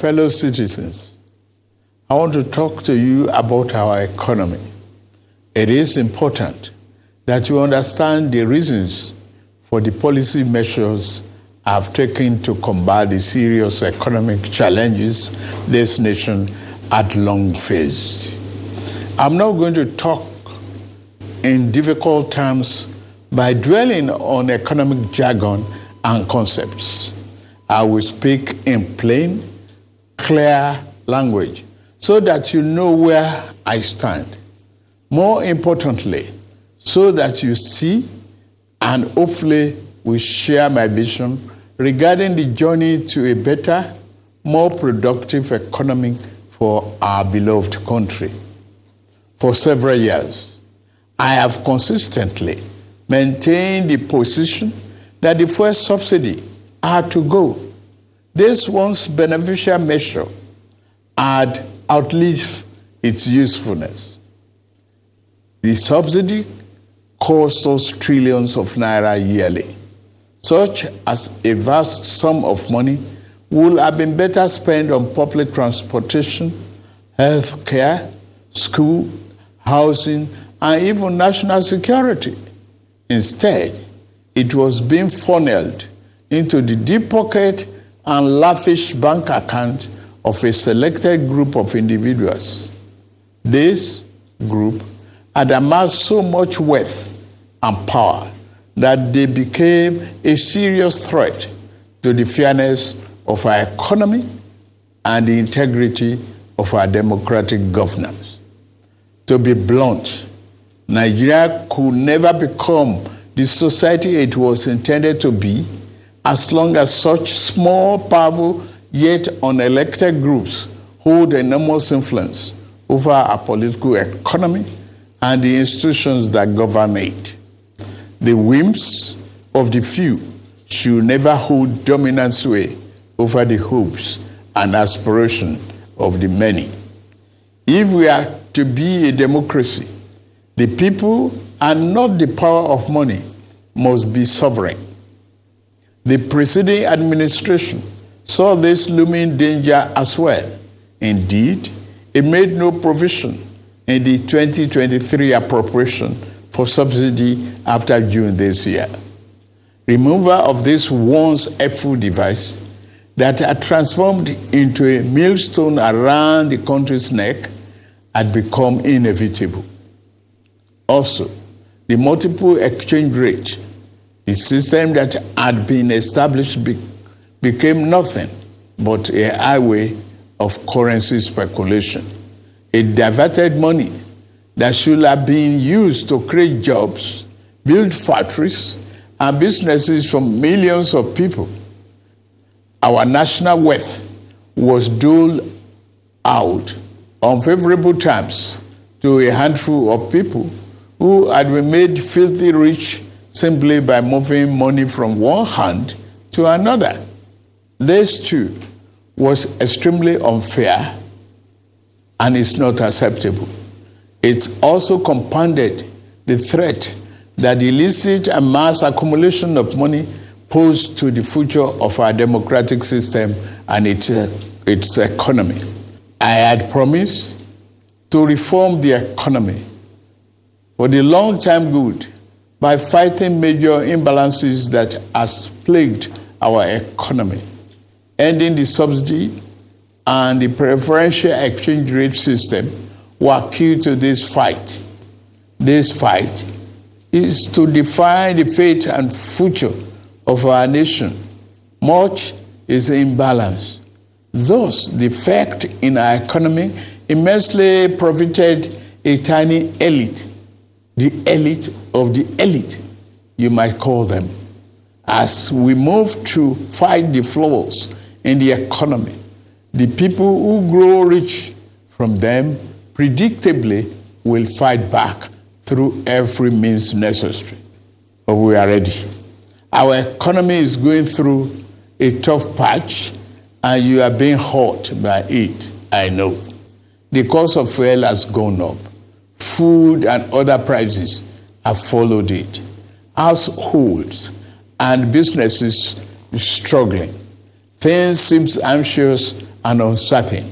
Fellow citizens, I want to talk to you about our economy. It is important that you understand the reasons for the policy measures I've taken to combat the serious economic challenges this nation at long faced. I'm not going to talk in difficult terms by dwelling on economic jargon and concepts. I will speak in plain, clear language so that you know where I stand. More importantly, so that you see and hopefully will share my vision regarding the journey to a better, more productive economy for our beloved country. For several years, I have consistently maintained the position that the first subsidy had to go. This once beneficial measure had outlived its usefulness. The subsidy cost us trillions of naira yearly, such as a vast sum of money would have been better spent on public transportation, health care, school, housing, and even national security. Instead, it was being funneled into the deep pocket and lavish bank account of a selected group of individuals. This group had amassed so much wealth and power that they became a serious threat to the fairness of our economy and the integrity of our democratic governance. To be blunt, Nigeria could never become the society it was intended to be as long as such small, powerful, yet unelected groups hold enormous influence over our political economy and the institutions that govern it. The whims of the few should never hold dominant sway over the hopes and aspirations of the many. If we are to be a democracy, the people and not the power of money must be sovereign. The preceding administration saw this looming danger as well. Indeed, it made no provision in the 2023 appropriation for subsidy after June this year. Removal of this once helpful device that had transformed into a millstone around the country's neck had become inevitable. Also, the multiple exchange rate, the system that had been established, be- became nothing but a highway of currency speculation. It diverted money that should have been used to create jobs, build factories, and businesses for millions of people. Our national wealth was doled out on favorable terms to a handful of people who had been made filthy rich simply by moving money from one hand to another. This too was extremely unfair and is not acceptable. It's also compounded the threat that illicit and mass accumulation of money posed to the future of our democratic system and its, its economy. I had promised to reform the economy for the long time good by fighting major imbalances that has plagued our economy, ending the subsidy and the preferential exchange rate system were key to this fight. This fight is to define the fate and future of our nation. Much is imbalance. Thus, the fact in our economy immensely profited a tiny elite, the elite of the elite, you might call them. As we move to fight the flaws in the economy, the people who grow rich from them predictably will fight back through every means necessary. But we are ready. Our economy is going through a tough patch, and you are being hurt by it. I know. The cost of fuel has gone up. Food and other prices have followed it. Households and businesses struggling. Things seem anxious and uncertain.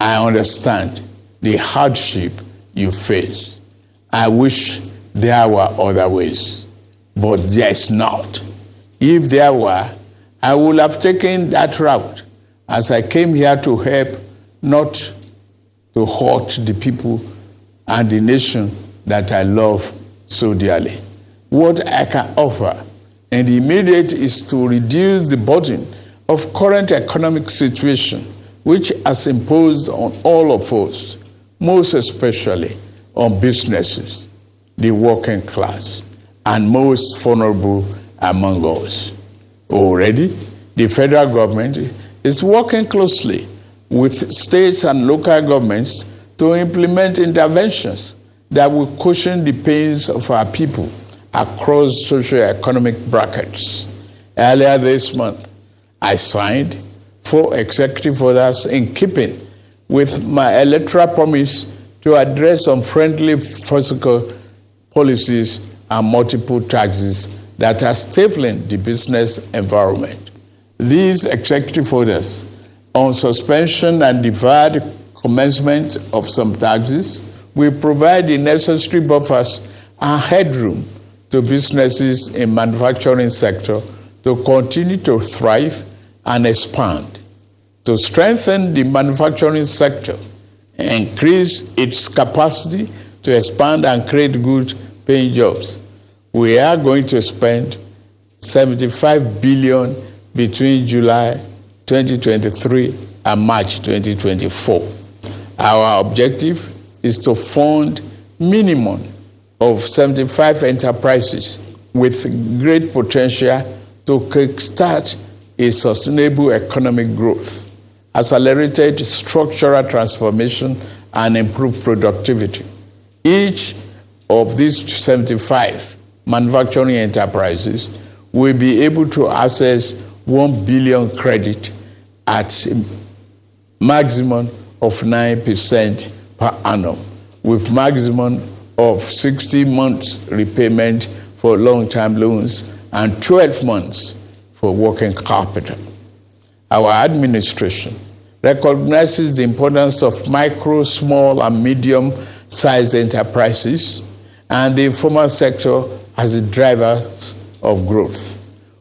I understand the hardship you face. I wish there were other ways, but there is not. If there were, I would have taken that route as I came here to help, not to hurt the people and the nation that I love so dearly. What I can offer and the immediate is to reduce the burden of current economic situation which has imposed on all of us, most especially on businesses, the working class, and most vulnerable among us. Already, the federal government is working closely with states and local governments to implement interventions that will cushion the pains of our people across socio-economic brackets. Earlier this month, I signed four executive orders in keeping with my electoral promise to address unfriendly fiscal policies and multiple taxes that are stifling the business environment. These executive orders on suspension and deferred commencement of some taxes will provide the necessary buffers and headroom to businesses in manufacturing sector to continue to thrive and expand, to strengthen the manufacturing sector, increase its capacity to expand and create good paying jobs. We are going to spend 75 billion between July 2023 and March 2024. Our objective is to fund minimum of 75 enterprises with great potential to kickstart a sustainable economic growth, accelerated structural transformation, and improved productivity. Each of these 75 manufacturing enterprises will be able to access 1 billion credit at maximum of 9% per annum with maximum of 60 months repayment for long-term loans and 12 months for working capital. Our administration recognizes the importance of micro, small, and medium-sized enterprises and the informal sector as the drivers of growth.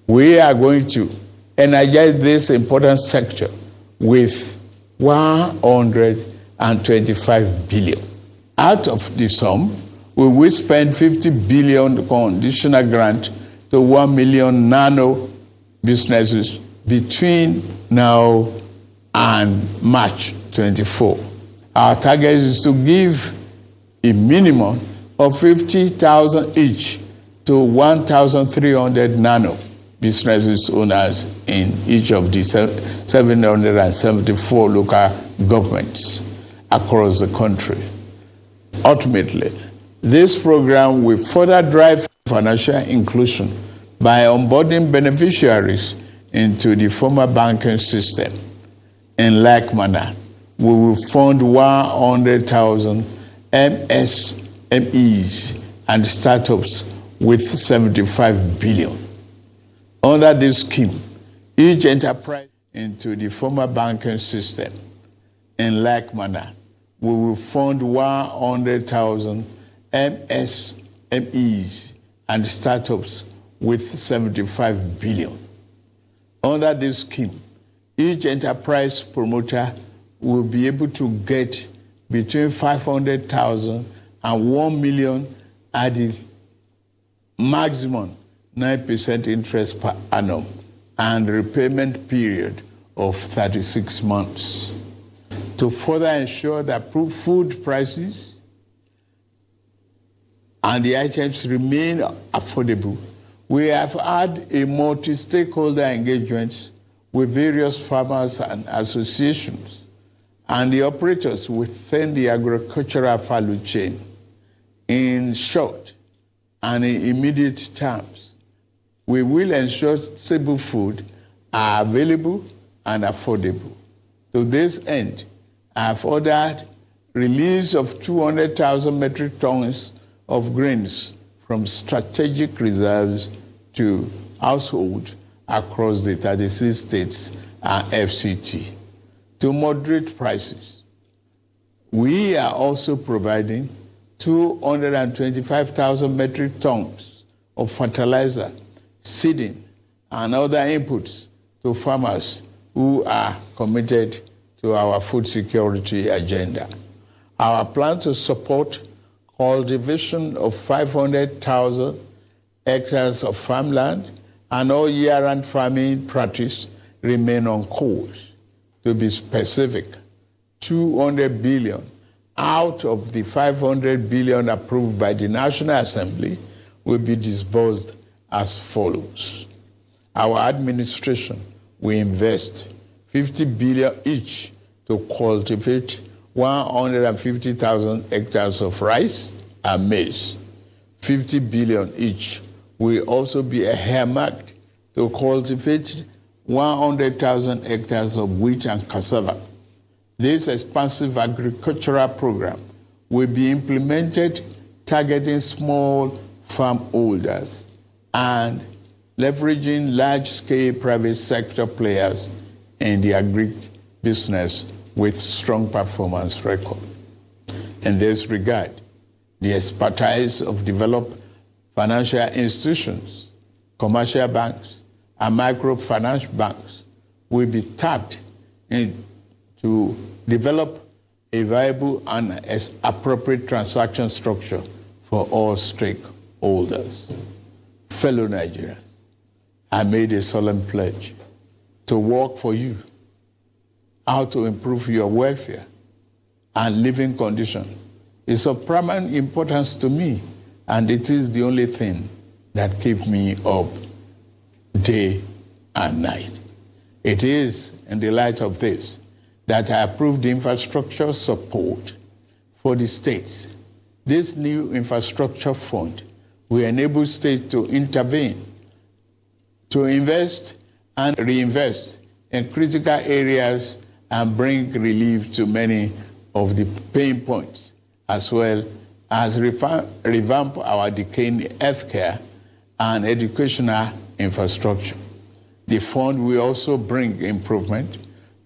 We are going to energize this important sector with 125 billion. Out of the sum, we will spend 50 billion conditional grant to 1 million nano businesses between now and March 24. Our target is to give a minimum of 50,000 each to 1,300 nano businesses owners in each of the 774 local governments across the country. Ultimately, this program will further drive financial inclusion by onboarding beneficiaries into the formal banking system. In like manner, we will fund 100,000 MSMEs and startups with 75 billion. Under this scheme, each enterprise into the former banking system. In like manner, we will fund 100,000 MSMEs and startups with 75 billion. Under this scheme, each enterprise promoter will be able to get between 500,000 and 1 million at the maximum 9% interest per annum and repayment period of 36 months. To further ensure that food prices and the items remain affordable, we have had a multi-stakeholder engagement with various farmers and associations and the operators within the agricultural value chain. In short and in immediate terms, we will ensure stable food are available and affordable. To this end, I have ordered release of 200,000 metric tons of grains from strategic reserves to households across the 36 states and FCT. to moderate prices. We are also providing 225,000 metric tons of fertilizer, seeding, and other inputs to farmers who are committed to our food security agenda. Our plan to support cultivation of 500,000 hectares of farmland and all year-round farming practice remain on course. To be specific, 200 billion out of the 500 billion approved by the National Assembly will be disbursed as follows. Our administration will invest 50 billion each to cultivate 150,000 hectares of rice and maize. 50 billion each will also be earmarked to cultivate 100,000 hectares of wheat and cassava. This expansive agricultural program will be implemented targeting small farm holders and leveraging large-scale private sector players in the agri business with strong performance record. In this regard, the expertise of developed financial institutions, commercial banks, and microfinance banks will be tapped to develop a viable and appropriate transaction structure for all stakeholders. Fellow Nigerians, I made a solemn pledge to work for you how to improve your welfare and living condition is of paramount importance to me, and it is the only thing that keeps me up day and night. It is in the light of this that I approved the infrastructure support for the states. This new infrastructure fund will enable states to intervene, to invest and reinvest in critical areas and bring relief to many of the pain points, as well as revamp our decaying healthcare and educational infrastructure. The fund will also bring improvement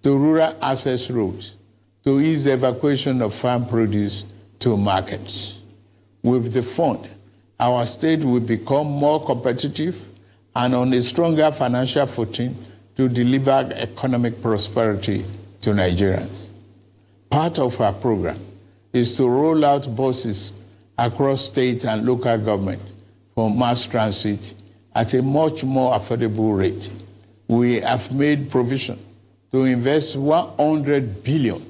to rural access roads to ease evacuation of farm produce to markets. With the fund, our state will become more competitive and on a stronger financial footing to deliver economic prosperity to Nigerians. Part of our program is to roll out buses across state and local government for mass transit at a much more affordable rate. We have made provision to invest 100 billion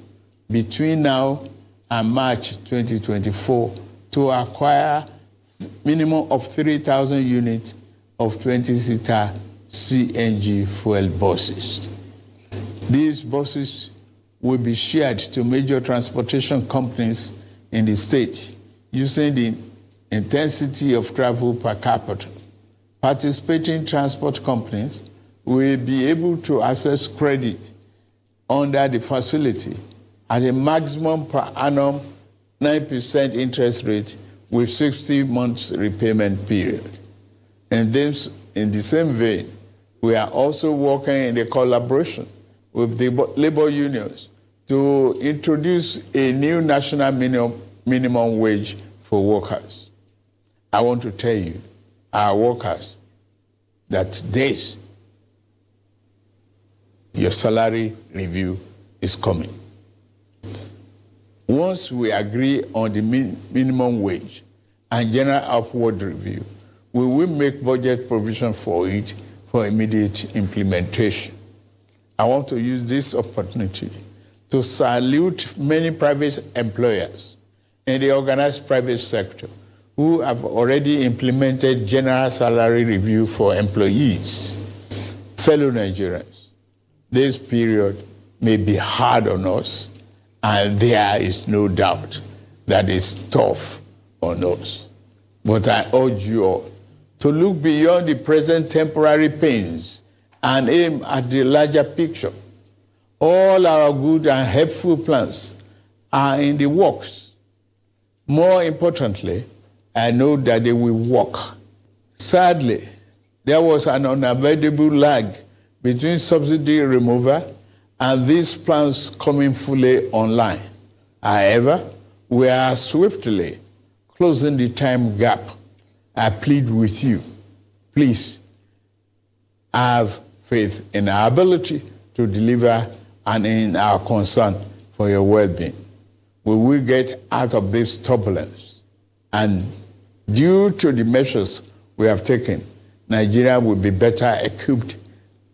between now and March 2024 to acquire minimum of 3,000 units of 20-seater CNG fuel buses. These buses will be shared to major transportation companies in the state using the intensity of travel per capita. Participating transport companies will be able to access credit under the facility at a maximum per annum 9% interest rate with 60 months repayment period. And this, in the same vein, we are also working in a collaboration with the labor unions to introduce a new national minimum, minimum wage for workers. I want to tell you, our workers, that this, your salary review is coming. Once we agree on the min minimum wage and general upward review, we will make budget provision for it for immediate implementation. I want to use this opportunity to salute many private employers in the organized private sector who have already implemented general salary review for employees. Fellow Nigerians, this period may be hard on us, and there is no doubt that it's tough on us. But I urge you all to look beyond the present temporary pains and aim at the larger picture. All our good and helpful plans are in the works. More importantly, I know that they will work. Sadly, there was an unavoidable lag between subsidy removal and these plans coming fully online. However, we are swiftly closing the time gap. I plead with you, please have faith in our ability to deliver and in our concern for your well-being. We will get out of this turbulence and due to the measures we have taken, Nigeria will be better equipped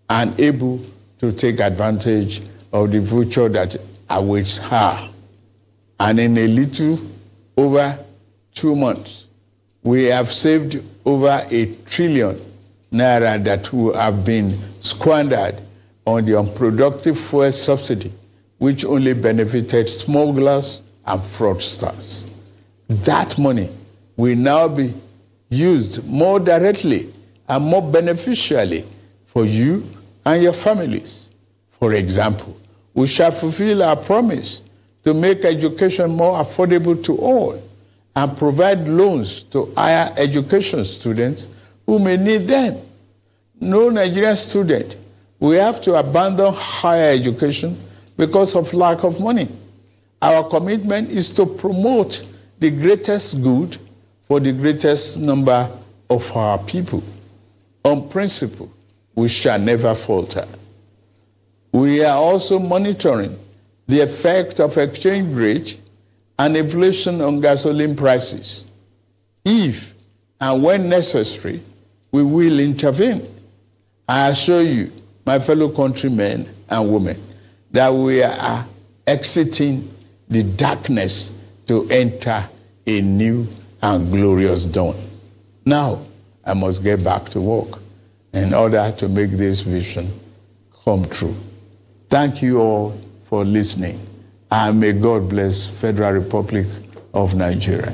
and able to take advantage of the future that awaits her. And in a little over two months, we have saved over a trillion naira that would have been squandered on the unproductive fuel subsidy, which only benefited smugglers and fraudsters. That money will now be used more directly and more beneficially for you and your families. For example, we shall fulfill our promise to make education more affordable to all and provide loans to higher education students who may need them. No Nigerian student will have to abandon higher education because of lack of money. Our commitment is to promote the greatest good for the greatest number of our people. On principle, we shall never falter. We are also monitoring the effect of exchange rate and inflation on gasoline prices. If and when necessary, we will intervene. I assure you, my fellow countrymen and women, that we are exiting the darkness to enter a new and glorious dawn. Now, I must get back to work in order to make this vision come true. Thank you all for listening, and may God bless Federal Republic of Nigeria.